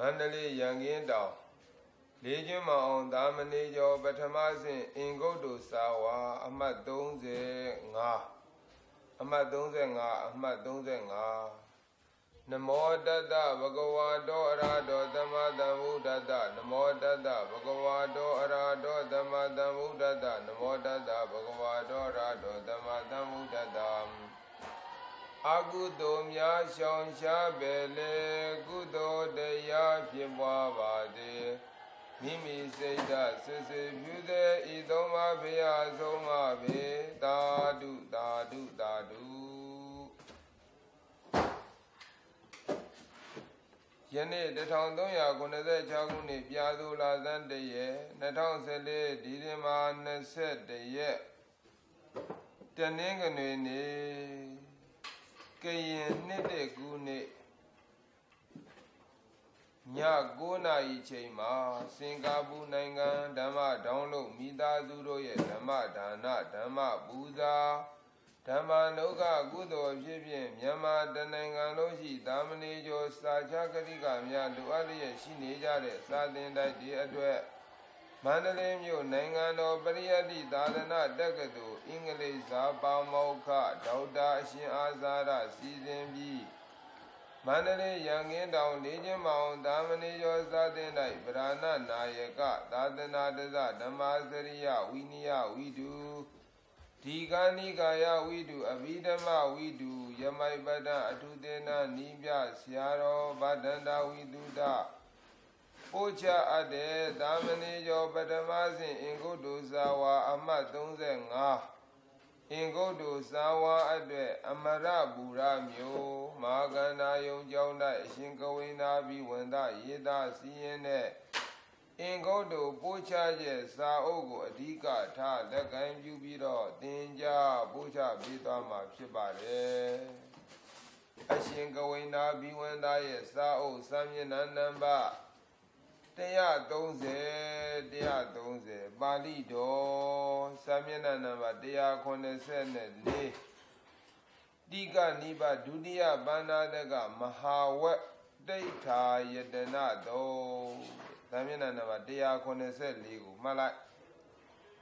မန္တလေးရန်ကင်းတောင်လေးကျွန်းမအောင်သာမဏေကျော်ပထမဆင့်အင်္ဂုတ်တုစာဝါအမှတ်35အမှတ်35အမှတ်35နမောတတဗုဒ္ဓဝါတောအရာတောသမ္မာသမ္ဗုဒ္ဓတနမောတတဗုဒ္ဓဝါတောအရာတောသမ္မာသမ္ဗုဒ္ဓတနမောတတဗုဒ္ဓဝါတောအရာတောသမ္မာသမ္ဗုဒ္ဓတ အကုသိုလ်များရှောင်ရှားပဲလေကုသိုလ်တရားဖြစ်ပွားပါသည်မိမိစိတ်ဓာတ်စစ်စစ်ပြုတဲ့ဤသုံးပါးဘုရားဆုံးပါပေသာဓုသာဓုသာဓုယနေ့1396ခုနှစ်ပြာသူလာဇန်တရက်2014ဒီဇင်ဘာ21ရက်တနင်္ဂနွေနေ့ ကရင်နှစ်တဲ့ကူနှစ်ည9နာရီချိန်မှာစင်ကာပူနိုင်ငံဓမ္မဒေါင်းလို့မိသားစုတို့ရဲ့ဓမ္မဒါနဓမ္မပူဇာဓမ္မနုကကုသိုလ်ဖြစ်ဖြင့်မြန်မာတနိုင်ငံလုံးရှိသာမဏေကျော်စာချကတိကများလိုအပ်လျက်ရှိနေကြတဲ့စာသင်တိုက်ဒီအတွက် မန္တလေးမြို့နိုင်ငံတော်ပရိယတ္တိသာသနာတက္ကသိုလ်အင်္ဂလိပ်စာပါမောက္ခဒေါက်တာအရှင်အာဇာရစီစဉ်ပြီးမန္တလေးရန်ကင်းတောင်လေးချင်းမောင်သာမဏေကျော်စာသင်၌ဗราဏနာယကသာသနာတဇဓမ္မစရိယဝိနိယဝိတုဒီကဏိကာယဝိတုအဘိဓမ္မဝိတုယမိုက်ပဒအထုသေနာနိပြဆရာတော်ဗဒန္တာဝိတုဒ ပို့ချအပ်တဲ့သာမဏေကျော်ပထမစဉ်အင်္ဂုတ္တဇာဝါအမှတ်35အင်္ဂုတ္တဇာဝါအတွက်အမရပူရမျိုးမာကန္နာယုံကျောင်း၌အရှင်ကဝိနာဘိဝန္တယေတာစီရင်တဲ့အင်္ဂုတ္တပို့ချရဲ့စာအုပ်ကိုအဓိကထားလက်ကင်ပြုပြီးတော့သင်ကြားပို့ချပေးသွားမှာဖြစ်ပါတယ်အရှင်ကဝိနာဘိဝန္တရဲ့စာအုပ်စာမျက်နှာနံပါတ် 130 130ပါဠိတော်စာမျက်နှာနံပါတ်184တိကနိဗ္ဗဒုတိယဘာနာတကမဟာဝတ်တိဋ္ဌာယတနာတော်စာမျက်နှာနံပါတ်184ကိုမှတ်လိုက်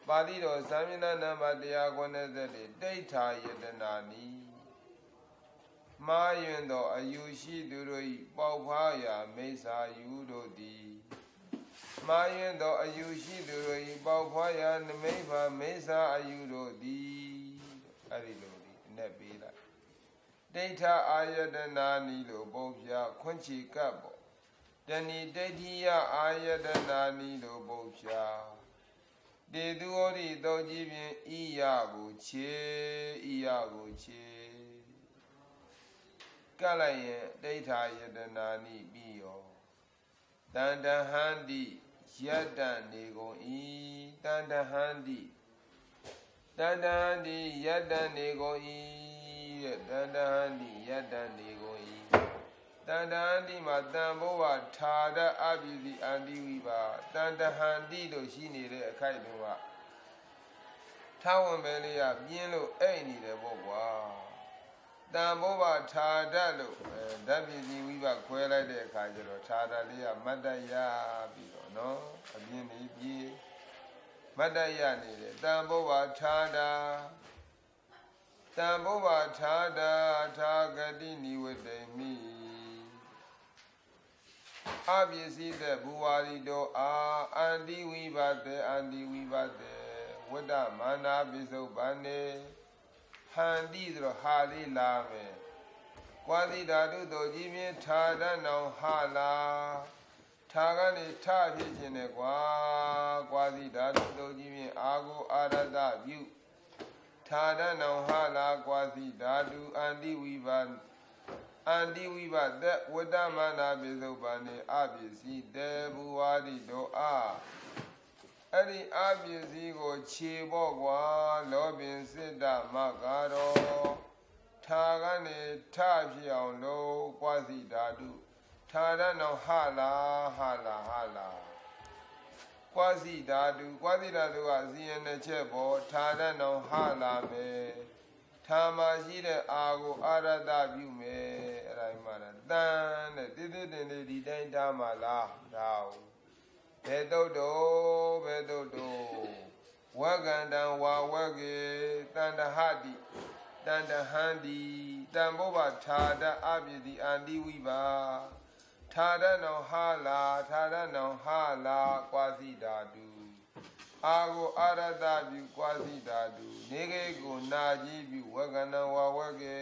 ပါဠိတော်စာမျက်နှာနံပါတ်184တိဋ္ဌာယတနာနီမှားယွင်သောအယူရှိသူတို့၏ပေါက်ဖားရာမိစ္ဆာယူတို့သည် မှားရင်သောအယူရှိသူတို့၏ပေါက်ဖွားရာနမိတ်ဖာမိစ္ဆာအယူတို့သည်အဲ့ဒီလိုဒီအနဲ့ပေးလိုက်ဒိဋ္ဌအာယတနာနီလို့ပုံပြခွင့်ချီကပ်ပေါ့တဏိဒိဋ္ဌိယအာယတနာနီလို့ပုံပြတေသူဟောဒီတောကြီးဖြင့်ဤရကိုခြေဤရကိုခြေကလိုက်ရင်ဒိဋ္ဌာယတနာနီပြီးရောတန်တဟန္တိ ယတ္တနေကုန်ဤတန်တဟန္တိတန်တဟန္တိယတ္တနေကုန်ဤတဲ့တန်တဟန္တိယတ္တနေကုန်ဤတန်တဟန္တိမှာတန်ဘဝထာရအပိစီအန္တိဝိပါတန်တဟန္တိလို့ရှိနေတဲ့အခိုက်တုန်းကထာဝန်ပဲလေးကပြင်းလို့အဲ့နေတယ်ပေါ့ကွာတန်ဘောပါထာဒလို့ဓာတ်ပစ္စည်းဝိပခွဲလိုက်တဲ့အခါကျတော့ထာဒလေးကမတ္တရပြီးတော့ နော်အပြင်းလေးပြေးမတ္တရနေတယ်တန်ဘောပါထာဒတန်ဘောပါထာဒထာဂတိနိဝတေမိအပစ္စည်းတဲ့ဘူဝါရီတော်အာအန္တိဝိဘတေအန္တိဝိဘတေဝတ္တမာနာပိစုပ္ပန္နေဟန်တိဆိုတော့ဟာလေးလာမယ်ကွာတိဓာတုတော်ကြီးမြင်ထာဒနောင်ဟာလာ ထာကနေထဖြစ်ခြင်းနဲ့ကွာကွာတိဓာတုတော်ကြီးမြင်အာကိုအာရဒပြုထာဒနောင်ဟာလာကွာတိဓာတုအန္တိဝိပါအန္တိဝိပသက်ဝတ္တမနာပိစုပ္ပန်နေအပစ္စည်းတေဘူဝါဒီတောအာအဲ့ဒီအပစ္စည်းကိုခြေပေါ့ကွာလောဘင်စိတ္တမကာရောထာကနေထဖြစ်အောင်လို့ကွာစီဓာတု ထာရနောဟလာဟလာဟလာကွာစီဓာတုကွာစီဓာတုကဇီယနှစ်ချက်ပေါ်ထာရနောဟလာမယ်ထာမရှိတဲ့အာကိုအာရတပြုမယ်အဲ့ဒါတိုင်းမှာတန်တဲ့တိတိတင်တင်ဒီတိုင်းထားမှာလားဒါဟုတ်ဘယ်တုတ်တော့ဘယ်တုတ်တော့ဝကန္တံဝါဝကေတန္တဟတိတန္တဟန္တိတံဘောဘထာဒအပိတိအန္တိဝိပါ ထာဒနောဟာလာထာဒနောဟာလာကွာစီဓာတုအာကိုအာရတပြုကွာစီဓာတုနေကေကိုနာကြီးပြုဝကန္တံဝါဝကေ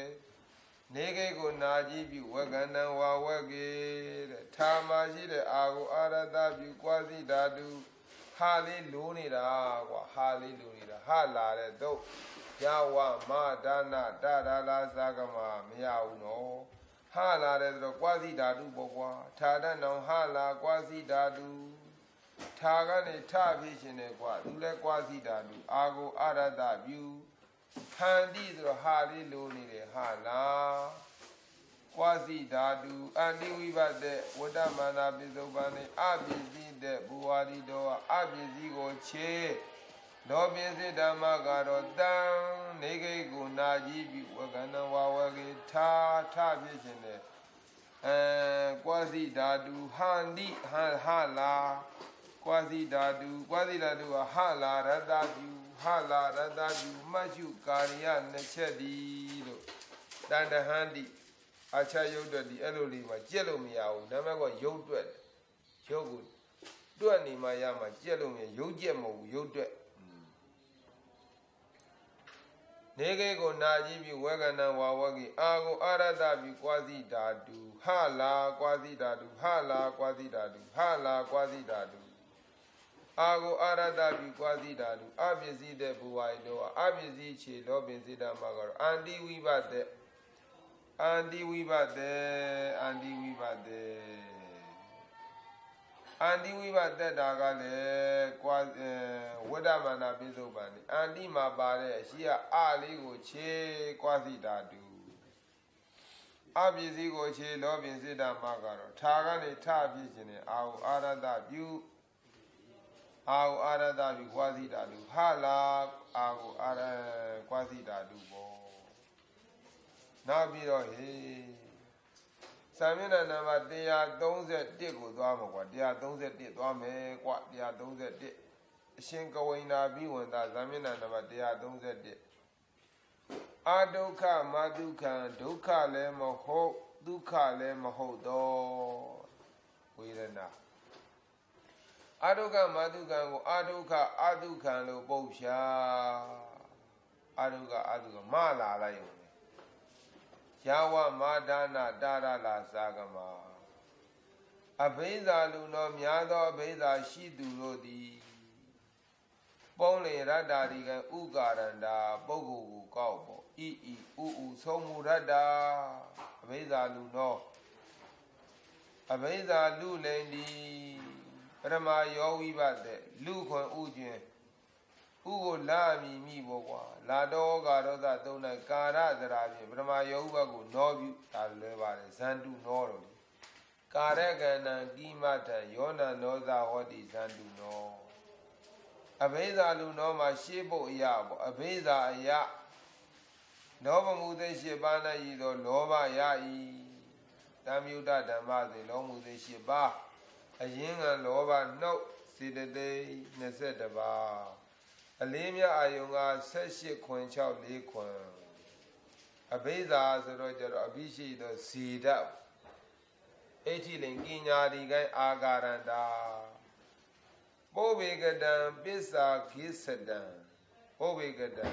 နေကေကိုနာကြီးပြုဝကန္တံဝါဝကေတဲ့ထာမရှိတဲ့အာကိုအာရတပြုကွာစီဓာတုဟာလေးလိုးနေတာကွာဟာလေးလိုးနေတာဟာလာတဲ့တော့ယဝမဒါနတဒါလာသာကမမရဘူးနော် ဟာလာတဲ့တော့ကွာစီဓာတုပေါ့ကွာထာဒနောဟာလာကွာစီဓာတုထာကနေထဖြစ်ရှင်တယ်ကွာသူလဲကွာစီဓာတုအာကိုအာရတပြုခန္တီဆိုတော့ဟာလေးလိုးနေတယ်ဟာလာကွာစီဓာတုအန္တိဝိဘတဲ့ဝတ္တမန္တာပိစုပန်နေအပိစီတဲ့ဘူဝါရီတော်အပိစီကိုချေ လောပိစိဓမ္မကတော့တံနေကိကိုနာကြီးပြီးဝကနဝဝကေသာထဖြစ်ခြင်းနဲ့အဲကွာစီဓာတုဟန္တိဟဟလာကွာစီဓာတုကွာစီဓာတုကဟလာရတ္တပြုဟလာရတ္တပြုမှတ်ရှုကာရိယနှစ်ချက်ဒီလို့တန်တဟန္တိအချရုပ်တွက်ဒီအဲ့လိုလေးမှာကြက်လို့မရဘူးဒါမဲ့ကရုပ်တွက်ရုပ်ကိုတွက်နေမှရမှကြက်လို့မရရုပ်ကြက်မဟုတ်ဘူးရုပ်တွက် နေကေကိုနာကြည့်ပြီးဝေကနံဝါဝကိအာကိုအာရတပြီးကွာစီဓာတုဟလာကွာစီဓာတုဟလာကွာစီဓာတုဟလာကွာစီဓာတုအာကိုအာရတပြီးကွာစီဓာတုအပစ္စည်းတဲ့ဘူဝါရီတော့အပစ္စည်းခြေလောပင်စေတမှာကတော့အန္တိဝိဘတဲ့အန္တိဝိဘတဲ့အန္တိဝိဘတဲ့ အန္တိဝိဘတက်တာကလည်းကွာဝိဒမန္နာပိစုပန်ဒီအန္တိမှာပါတဲ့အရှိကအလေးကိုခြေကွာစီတာတူအပစ္စည်းကိုခြေလောပင်စေတာမှာကတော့ထာကနေထဖြစ်ခြင်းနဲ့အာဟုအာရတပြုအာဟုအာရတပြုကွာစီတာတူဟာလာအာဟုအာရကွာစီတာတူပေါ့နောက်ပြီးတော့ဟေး စာမျက်နှာနံပါတ်131ကိုသွားမှာကွာ131သွားမယ်ကွာ131အရှင်ကဝိနာဘိဝန္တာစာမျက်နှာနံပါတ်131အာဒုက္ခမဒုက္ခံဒုက္ခလည်းမဟုတ်ဒုက္ခလည်းမဟုတ်တော့ဝေဒနာအာဒုက္ခမဒုက္ခံကိုအာဒုက္ခအာဒုက္ခံလို့ပုတ်ဖြာအာဒုက္ခအာဒုက္ခမလာလိုက် ယဝမာဒါနာတာရလာသာကမအဘိဇာလူတော်များသောအဘိဇာရှိသူတို့သည်ပုံလေရတ္တာဒီကံဥကာရန္တာပုဂ္ဂိုလ်ကိုကောက်ပေါ့ဤဤဥဥဆုံးမူရတ္တာအဘိဇာလူတော်အဘိဇာလူလိန်ဒီပရမယောဝိဘတဲ့လူခွန်ဥခြင်း ဥကိုလာမိမိပေါ့ကွာလာတော့ကတော့သာသုံးတဲ့ကာရသရာဖြင့်ပရမယောဘကိုနောပြုဒါလွဲပါတယ်ဇန်တုနောတော်လေကာရကဏံကိမထယောနနောဇဟောတိဇန်တုနောအဘိဇာလူနောမှာရှေးဖို့အရာပေါ့အဘိဇာအရာလောဘမှုသိရှိပါ၌ဤသောလောဘရဤတံမြုဒ္ဒဓမ္မစေလောမှုသိရှိပါအရင်ကလောဘနှုတ်စေတသိက်22ပါး အလေးမြအာယုံက78ခွင်6 4ခွင်အဘိဇာဆိုတော့ကျတော့အဘိရှိသောဇီဒအဋ္ဌိလင်ကိညာဒီကိုင်းအာဂရန္တာပုဗ္ဗေကတံပစ္စာခိစတံပုဗ္ဗေကတံ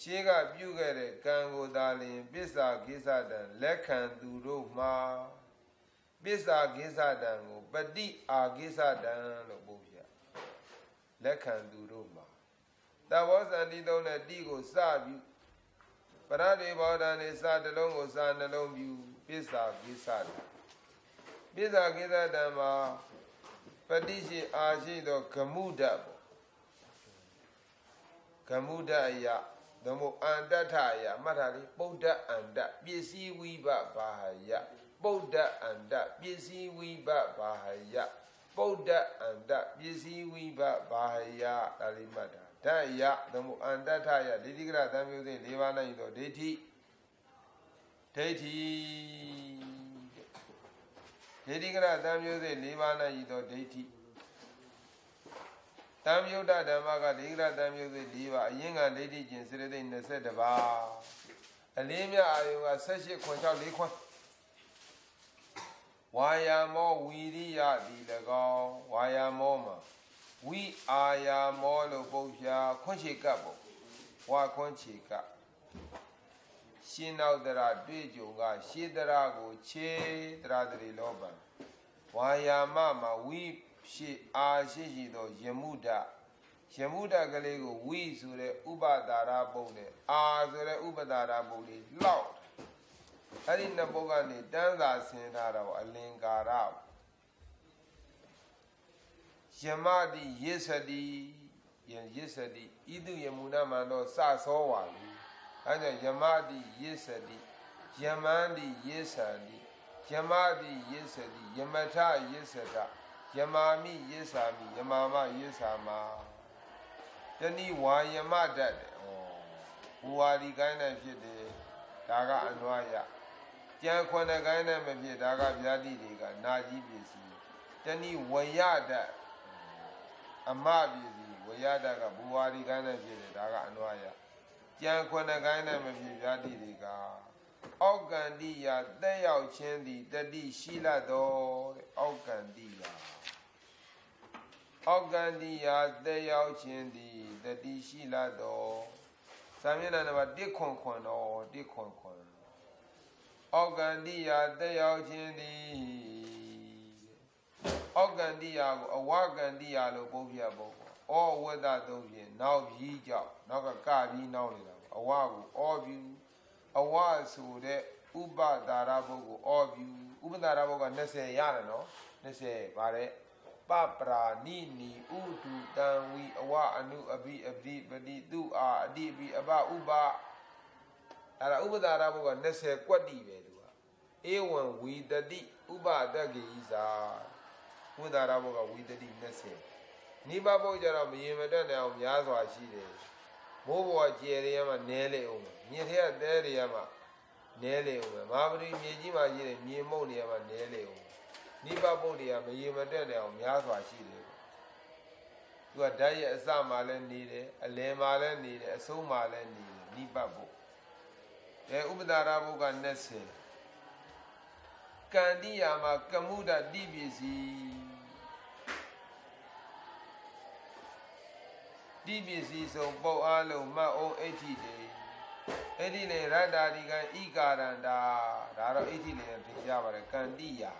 ရှင်းကပြုခဲ့တဲ့ကံကိုသာလျင်ပစ္စာခိစတံလက်ခံသူတို့မှာပစ္စာခိစတံကိုပฏิအာခိစတံလို့ပို့ပြ လက်ခံသူတို့မှာတဘောဇန်တိသုံးနဲ့တိကိုစပြီးပရဒေဘောဓာနေစတလုံးကိုစနှလုံးပြူပစ္စာကိစ္စတပစ္စာကိစ္စတံမှာပฏิရှိအာရှိသောဂမှုဒတ်ပေါ့ဂမှုဒတ်အယသမုအန္တထအယမှတ်ထားလေပုဒ္ဒအန္တပစ္စည်းဝိဘဘာဟယပုဒ္ဒအန္တပစ္စည်းဝိဘဘာဟယ ပုဒ္ဒအန္တပစ္စည်းဝိဘဘာဟယဒါလေးမှတ်တာဓာယသမုအန္တထယဒိဋ္ဌိကရသံမျိုးစိ၄ပါး၌သောဒိဋ္ဌိဒိဋ္ဌိဒိဋ္ဌိကရတံမျိုးစိတ်၄ပါး၌ဤသောဒိဋ္ဌိတံမြုဒ္ဒဓမ္မကဒိဋ္ဌိကရတံမျိုးစိတ်၄ပါးအရင်ကဒိဋ္ဌိကျင်စေတသိက်22ပါးအလင်းမြအာယုက78ခွန်6 4ခွန် ဝါယာမောဝီရိယဒီ၎င်းဝါယာမောမှာဝိအာယာမောလို့ပုတ်ပြခွန်ချေကပ်ပေါ့ဝါခွန်ချေကပ်ရှင်းနောက်တရာတွေ့ကြုံကရှေးတရာကိုခြေတရာတရီလောဘံဝါယာမမှာဝိရှိအာရှိရှိသောယမှုဒယမှုဒကလေးကိုဝိဆိုတဲ့ဥပဒါရပုံနဲ့အာဆိုတဲ့ဥပဒါရပုံလေးလောက် အဲ့ဒီနှစ်ပုဒ်ကနေတန်းစာဆင်းထားတော့အလင်္ကာရယမတိယစ္စတိယယစ္စတိဣတုယမုဏမန္တောစသောဝါလူအဲကြောင့်ယမတိယစ္စတိယမန္တိယစ္စတိယမတိယစ္စတိယမထယစ္စတယမာမိယစ္ဆာမိယမာမယစ္ဆာမတဏိဝါယမတတ်တယ်ဩဘူဝါဒီကိုင်းနိုင်ဖြစ်တယ်ဒါကအနွားရ ကြံခွန်တဲ့ကိုင်းနဲ့မဖြစ်ဒါကဗျာတိတွေကနာကြီးပစ္စည်းတဏိဝရတတ်အမပစ္စည်းဝရတတ်ကဘူဝါဒီကိုင်းနဲ့ဖြစ်တယ်ဒါကအနွားရကြံခွန်တဲ့ကိုင်းနဲ့မဖြစ်ဗျာတိတွေကအောက်ကန္တိယတက်ရောက်ခြင်းသည်တတိရှိလတော်တဲ့အောက်ကန္တိယအောက်ကန္တိယတက်ရောက်ခြင်းသည်တတိရှိလတော်သာမျက်နှာနံပါတ်1ခွန်ခွန်တော်1ခွန်ခွန် အောက်ကန္တိယတက်ရောက်ခြင်းသည်အောက်ကန္တိယကိုအဝကန္တိယလို့ပုံပြပုံဩဝဒသုံးဖြင့်နောက်ပြီးကြောက်နောက်ကကပြီးနောက်နေတာအဝကိုဩပြီးအဝဆိုတဲ့ဥပဒါရဘုတ်ကိုဩပြီးဥပဒါရဘုတ်က20ရတယ်နော်20ဗါတဲ့ပပရာနိနီဥတုတံဝီအဝအနုအဘိအဘိပတိသူအာအတိပိအဘဥပ အဲ့ဒါဥပဒါရဘုတ်က20ကွက်တိပဲသူကဧဝံဝီတတိဥပတက္ကိသာဥပဒါရဘုတ်ကဝီတတိ20နိဗ္ဗာန်ဘုတ်ကြတော့မရင်မတက်နိုင်အောင်များစွာရှိတယ်မိုးဘဝကျယ်ရရမှာနဲလေအောင်မြေထဲကတဲရရမှာနဲလေအောင်မာပရိမြေကြီးမှာရှိတဲ့မြေမုတ်နေရမှာနဲလေအောင်နိဗ္ဗာန်ဘုတ်တွေကမရေမတက်နိုင်အောင်များစွာရှိတယ်သူကဓာတ်ရဲ့အစမှလည်းနေတယ်အလယ်မှလည်းနေတယ်အဆုံးမှလည်းနေတယ်နိဗ္ဗာန်ဘုတ် အဲဥပဒါရဘုတ်က20ကန္တိယာမှာကမှုဒတိပစ္စည်းတိပစ္စည်းဆုံးပုတ်အားလုံးမတ်အောင်အဋ္ဌိတေအဲ့ဒီလေရတ္တာဒီကံဣကာရန္တာဒါတော့အဋ္ဌိလေထင်ကြပါတယ်ကန္တိယာ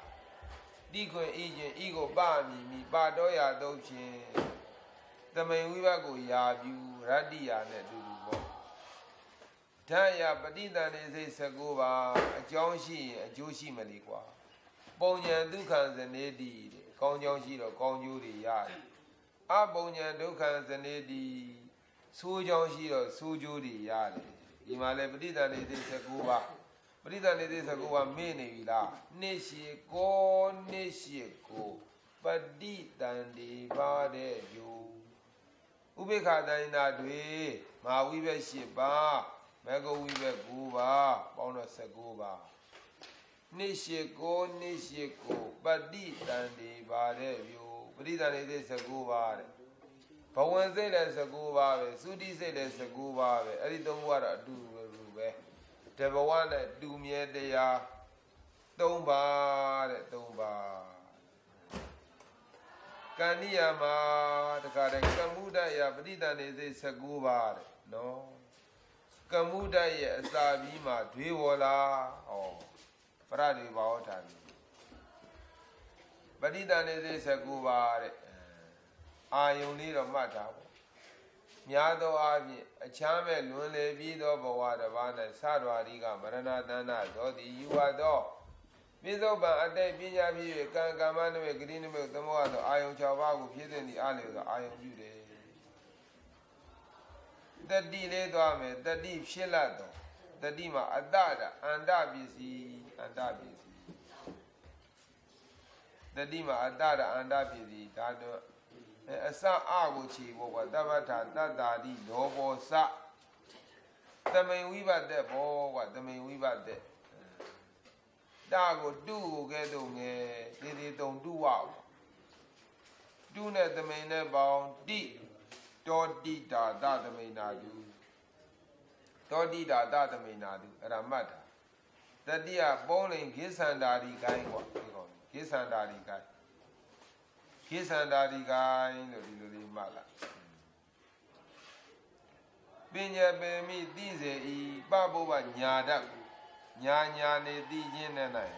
တိခွင်ဤခြင်းဤကိုပမီမိပါတော်ရသုံးဖြင့်တမိန်ဝိဘတ်ကိုယာပြူရတ္တိယာနဲ့အတူတူပေါ့ ဓာယပဋိသန္ဓေစိတ်19ပါအကြောင်းရှိရင်အကျိုးရှိမလီကွာပုံညာဒုက္ခဇနေတိတဲ့ကောင်းကြောင်းရှိတော့ကောင်းကျိုးတွေရတယ်အပုံညာဒုက္ခဇနေတိဆိုးကြောင်းရှိတော့ဆိုးကျိုးတွေရတယ်ဒီမှာလဲပဋိသန္ဓေစိတ်19ပါပရိသနေသေးသကုဝမေ့နေပြီလားနှစ်ရှိကိုနှစ်ရှိကိုပฏิတန်ဒီပါတဲ့ယူဥပိ္ပခတိုင်းနာတွေမဟာဝိဘက်၈ပါး မေဂဝိဘက်9ပါးပေါင်းတော့19ပါးနှစ်ရှိကိုနှစ်ရှိကိုပฏิတန်ဒီပါတဲ့ယူပရိသနေသေး19ပါးတဲ့ဘဝင်စိတ်လည်း19ပါးပဲသုတိစိတ်လည်း19ပါးပဲအဲ့ဒီသုံးခုကတော့အတူတူပဲတဘဝနဲ့တူမြဲတရား၃ပါးတဲ့၃ပါးကန္နိယမှာတခါတည်းကမှုဒယပဋိသန္ဓေစိတ်19ပါးတဲ့နော် ကမှုဒရဲ့အစာပြီးမှာဒွေဝလာဟောပရဒိဘာဝထာတိပဋိသန္ဓေစိတ်19ပါးတဲ့အာယုန်လေးတော့မှတ်တာပေါ့များသောအားဖြင့်အချမ်းမဲ့လွန်လေပြီးသောဘဝတစ်ပါး၌သရဝရီကမရဏတဏ္ဍသောတိယူဝသောပိဿုပံအတိတ်ပညာဖြစ်၍ကံကမ္မနမေဂတိနမေသမောသောအာယုံ6ပါးကိုဖြစ်တဲ့ဒီအလျော်သောအာယုံပြုတယ် တတိလေးသွားမယ်တတိဖြစ်လာတော့တတိမှာအတ္တတာအန္တပစ္စည်းအန္တပစ္စည်းတတိမှာအတ္တတာအန္တပစ္စည်းဒါတော့အဲအစအကိုခြေဖို့ကတပ္ပထာတတ္တာတိလောဘောစတမိန်ဝိဘတ်တဲ့ဘောကတမိန်ဝိဘတ်တဲ့တာကိုတုကိုကဲ့သို့ငယ်တေတေတုံတုဝတုနဲ့သမိန်နဲ့ပေါင်းတိ တောတိတာသသမိနာတုတောတိတာသသမိနာတုအဲ့ဒါမှတ်တာတတိယပုံးလိန်ဂိသန္တာဒီကိုင်းကွာဒီကောင်ဂိသန္တာဒီကိုင်းဂိသန္တာဒီကိုင်းလို့ဒီလိုလေးမှတ်လိုက်ပညာပေမိသိစေဤပဘုဘညာတညာညာနေသိခြင်းနဲ့နိုင်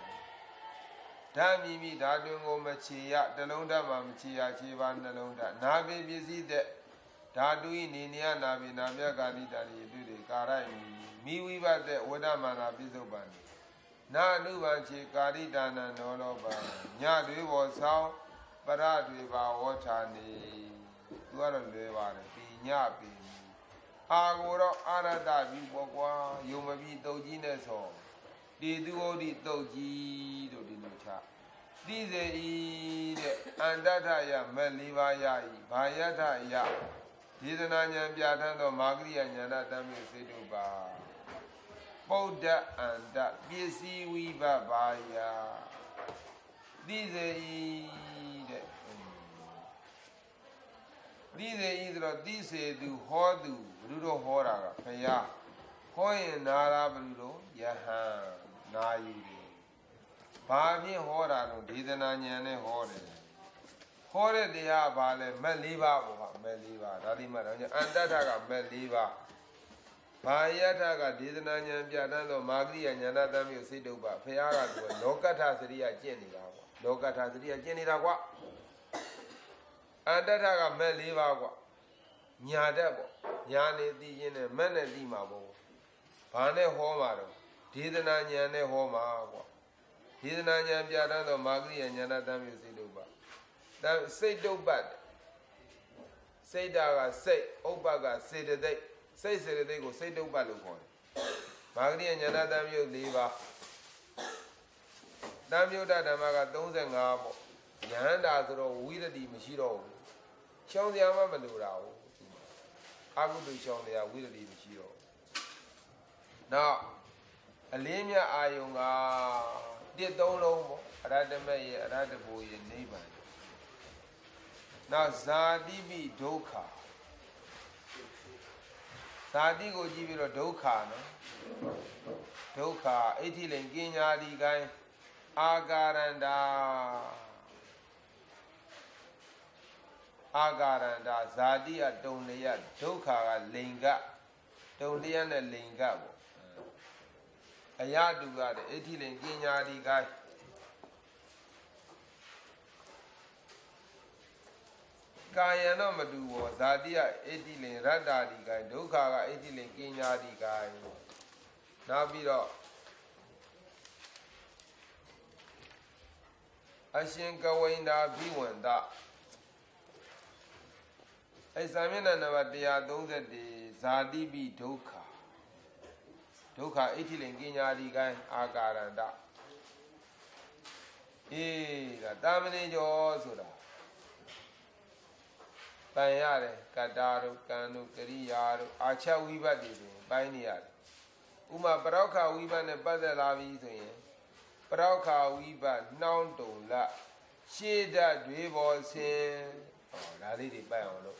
ဓာမိမိဓာတွင်ကိုမချေရတလုံးဓာတ်မှာမချေရခြေပါနှလုံးဓာတ်နာပင်ပစ္စည်းတဲ့ ဓာတုဤနေနေယနာပေနာမြတ်ကာတိတာရီတွေ့တွေကာရိုက်မိဝိဘတဲ့ဝဒမာနာပြစ္ဆုတ်ပန်နာအနုဘံခြေကာရိတာနံနောလောပံညတွေပေါ်ဆောင်ပရတွေပါဝေါထာနေသူကတော့လွယ်ပါတယ်ဒီညပေအာကိုတော့အာရတပြီပေါ့ကွာယုံမပြီးတုတ်ကြီးနဲ့ဆိုတေသူဟောဒီတုတ်ကြီးတို့ဒီလိုချတိစေဤတဲ့အန္တထယမက်လေးပါးရဤဘာယထယ ဒေသနာဉာဏ်ပြဋ္ဌာန်းသောမာဂရိယဉာဏတမ်းမြေစေတုပါပုဒ္ဒအန္တပစ္စည်းဝိဘဘာယတိစေဤတဲ့တိစေဤဆိုတော့တိစေသူဟောသူဘုရုတို့ဟောတာကဘုရားဟောရင်နာရာဘုရုတို့ယဟန်နာယူတယ်ဘာဖြင့်ဟောတာတော့ဒေသနာဉာဏ်နဲ့ဟောတယ် ဟောတဲ့တရားဘာလဲမက်၄ပါးပေါ့မက်၄ပါးဒါဒီမှာတော့အန္တထကမက်၄ပါးဘာယထကဒေသနာဉာဏ်ပြတတ်သောမာဂရိယဉာဏတမ်းမျိုးစိတ်တုပ်ပါဖះကသူကလောကထစရိယကျင့်နေတာကွာလောကထစရိယကျင့်နေတာကွာအန္တထကမက်၄ပါးကွာညာတတ်ပေါ့ညာနေသိခြင်းနဲ့မက်နဲ့သိမှာပေါ့ဘာနဲ့ဟောမှာတော့ဒေသနာဉာဏ်နဲ့ဟောမှာကွာဒေသနာဉာဏ်ပြတတ်သောမာဂရိယဉာဏတမ်းမျိုးစိတ်တုပ်ပါ ဒါစိတ်တုပ်ပတ်စိတ်တာကစိတ်ဥပ္ပကစေတသိက်စိတ်စေတသိက်ကိုစိတ်တုပ်ပတ်လို့ခေါ်တယ်မာဂရိယဉာဏတမ်းမျိုး၄ပါးတမ်းမျိုးတဓမ္မက35ပေါ့ယဟန္တာဆိုတော့ဝိရတိမရှိတော့ဘူးရှောင်းစရာမှမလိုတာဘူးအာဟုတုရှောင်းစရာဝိရတိမရှိတော့နောက်အလင်းမြအာယုံကတစ်သုံးလုံးပေါ့အရတ္တမရဲ့အရတ္တဘူရဲ့နိဗ္ဗာန် နောက်ဇာတိပိဒုက္ခဇာတိကိုကြည့်ပြီးတော့ဒုက္ခနော်ဒုက္ခအဋ္ဌိလိန်ကင်ညာဒီကိုင်းအာကာရန္တာအာကာရန္တာဇာတိအတုံလျက်ဒုက္ခကလိန်ကတုံလျက်နဲ့လိန်ကပေါ့အယတုကတဲ့အဋ္ဌိလိန်ကင်ညာဒီကိုင်း ကာယံတော့မတူဘောဇာတိယအဋ္ဌိလင်ရတ္တာဒီကံဒုက္ခကအဋ္ဌိလင်ကင်ညာဒီကံနောက်ပြီးတော့အရှင်ကဝိန္ဒာဘိဝန္တအဲဇာမျက်နှာနံပါတ်130ဇာတိပိဒုက္ခဒုက္ခအဋ္ဌိလင်ကင်ညာဒီကံအာကာရန္တအေးဒါတာမဏေကျော်ဆိုတာ တန်ရတယ်ကတ္တာတို့ကံတို့ကရိယာတို့အာချက်ဝိဘတ်တွေဆိုရင်ပိုင်းနေရတယ်ဥမာပရောက္ခဝိဘတ်နဲ့ပတ်သက်လာပြီဆိုရင်ပရောက္ခဝိဘတ်နှောင်းတုံလရှေ့ဓာတ်တွေပေါ်ဆင်းဟောဒါလေးတွေပတ်အောင်လို့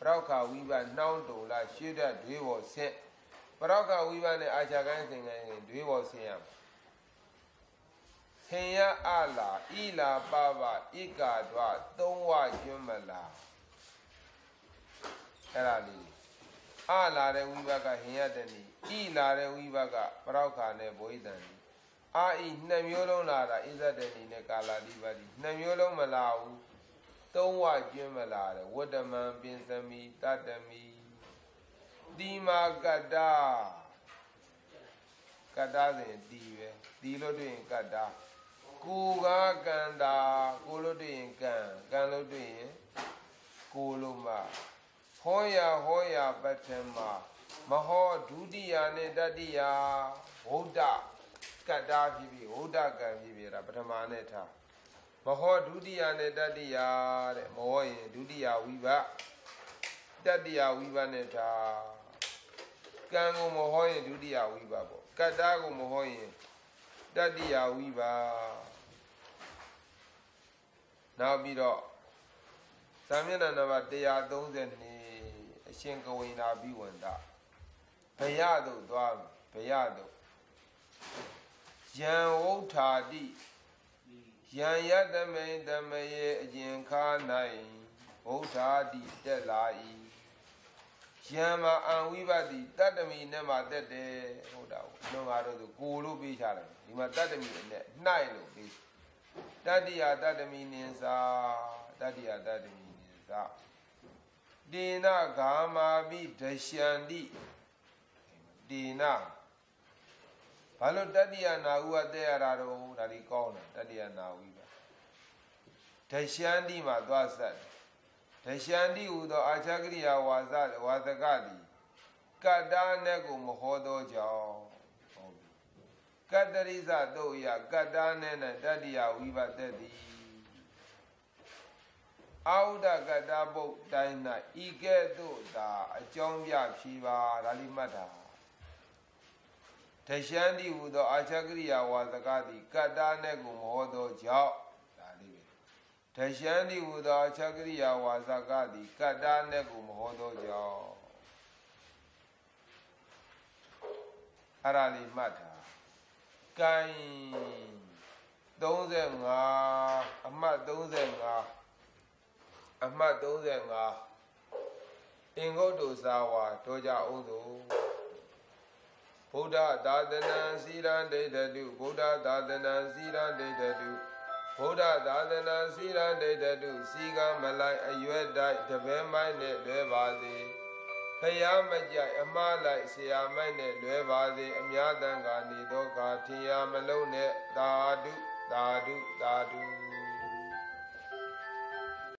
ပရောက္ခဝိဘတ်နှောင်းတုံလရှေ့ဓာတ်တွေပေါ်ဆင်းပရောက္ခဝိဘတ်နဲ့အာချကိုင်းစင်ကိုင်းတွေပေါ်ဆင်းရမှာဆင်ရအလာဣလာပပဣကာဒွာသုံးဝကျွမ်းမလား အဲ့ဒါလေးအလာတဲ့ဝိဘကဟင်ရတဲ့နီဣလာတဲ့ဝိဘကပရောက်ခါနဲ့ဘဝိတန်နီအာဤနှစ်မျိုးလုံးလာတာဣဇတဲ့နီနဲ့ကာလာတိပါတိနှစ်မျိုးလုံးမလာဘူးသုံးဝကျွင်းမလာတယ်ဝတ္တမံပင်စမီတတ္တမီတိမာကတ္တာကတ္တာဆိုရင်တီပဲတီလို့တွေ့ရင်ကတ္တာကိုကကန္တာကိုလို့တွေ့ရင်ကံကံလို့တွေ့ရင်ကိုလို့မှ ဟောရဟောရပထမမဟောဒုတိယနဲ့တတိယဘုဒ္ဓကတ္တာဖြစ်ပြီးဘုဒ္ဓကံဖြစ်ပြီးဒါပထမနဲ့ထားမဟောဒုတိယနဲ့တတိယတဲ့မဟောရင်ဒုတိယဝိဘတတိယဝိဘနဲ့ထားကံကိုမဟောရင်ဒုတိယဝိဘပေါ့ကတ္တာကိုမဟောရင်တတ္တိယဝိပါနောက်ပြီးတော့သာမျက်နှာနံပါတ်132 အရှင်ကဝိနာဘိဝန္တဘယသို့သွားဘယသို့ယံဝုဋ္ဌာတိယံယတမိန်တမယေအကျင်ခါ၌ဝုဋ္ဌာတိတက်လာ၏ယံမှာအံဝိပတိတတ္တမီနဲ့မှာတက်တယ်ဟုတ်တာဘုလုံးကားတော့ဆိုကိုလို့ပေးချတယ်ဒီမှာတတ္တမီနဲ့နှိုက်လို့ပေးတတ္တိယတတ္တမီနင်းစာတတ္တိယတတ္တမီနင်းစာ ဒေနဂာမာပိဒရှန္တိဒေနဘာလို့တတ္တိယနာဟုကတဲ့ရတာတော့ဒါဒီကောင်းတယ်တတ္တိယနာဟုပဲဒရှန္တိမှာသွားဆက်ဒရှန္တိဟူသောအာချကရိယာဝါဇဝါသကသည်ကတ္တာနဲ့ကိုမဟောသောကြောင့်ဟုတ်ပြီကတ္တရိဇတို့ရကတ္တာနဲ့တတ္တိယဝိဘသက်သည် အာဟုဒကတ္တာဘုတ်တိုင်း၌ဤကဲ့သို့သာအကြောင်းပြဖြေပါဒါလိမှတ်တာတရှမ်းတိဟူသောအာချကရိယာဝါစကသည်ကတ္တာနဲ့ကိုမဟောသောကြောင့်ဒါလေးပဲတရှမ်းတိဟူသောအာချကရိယာဝါစကသည်ကတ္တာနဲ့ကိုမဟောသောကြောင့်အဲ့ဒါလေးမှတ်တာကိုင်း35အမှတ်35 အမှတ်35အင်္ဂုတ္တဇာဝါတောကြအောင်သို့ဗုဒ္ဓသာသနံစီရန်ဒိဋ္ဌတုဗုဒ္ဓသာသနံစီရန်ဒိဋ္ဌတုဗုဒ္ဓသာသနံစီရန်ဒိဋ္ဌတုစီကံမလိုက်အရွယ်တိုက်တပည့်မိုင်းနဲ့လွဲပါစေဖယားမကြိုက်အမှားလိုက်ဆရာမိုက်နဲ့လွဲပါစေအများတန်ကနေတော့ကာထင်ရမလုံးနဲ့သာဓုသာဓုသာဓု